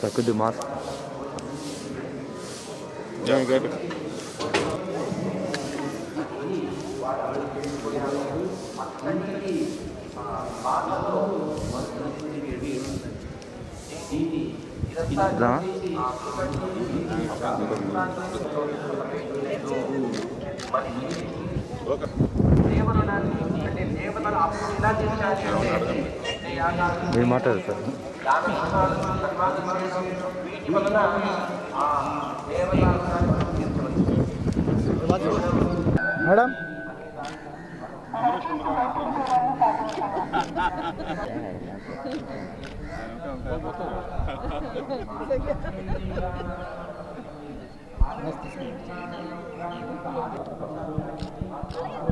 Sir కొద్ది mask రా మీరు మాట్లాడారు సార్ మేడం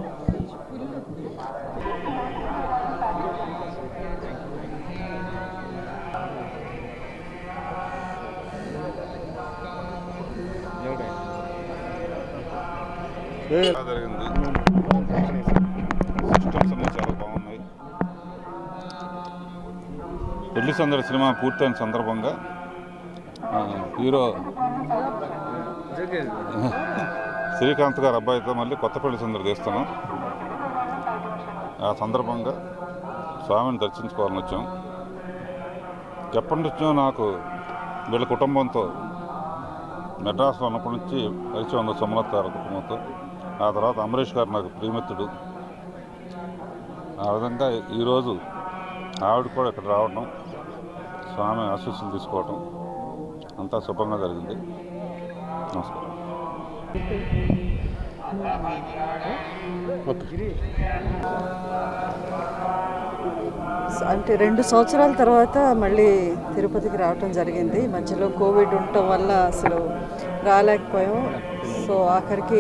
ఎలా జరిగింది? సిస్టమ్స్ అన్నీ చాలా బాగున్నాయి. పెళ్ళి సందడి సినిమా పూర్తయిన సందర్భంగా హీరో శ్రీకాంత్ గారు అబ్బాయితో మళ్ళీ కొత్త పెళ్ళి సందడి తీస్తున్నాం ఆ సందర్భంగా స్వామిని దర్శించుకోవాలని వచ్చాం. ఎప్పటి నుంచో నాకు వీళ్ళ కుటుంబంతో మెడ్రాస్లో ఉన్నప్పటి నుంచి పరిచయం ఉంది సుమలత కుటుంబంతో. ఆ తర్వాత అమరీష్ గారు నాకు ప్రియమిత్రుడు. ఆ విధంగా ఈరోజు ఆవిడ కూడా ఇక్కడ రావడం స్వామి ఆశీస్సులు తీసుకోవటం అంతా శుభంగా జరిగింది. నమస్కారం. అంటే రెండు సంవత్సరాల తర్వాత మళ్ళీ తిరుపతికి రావటం జరిగింది. మధ్యలో కోవిడ్ ఉండటం వల్ల అసలు రాలేకపోయాం. సో ఆఖరికి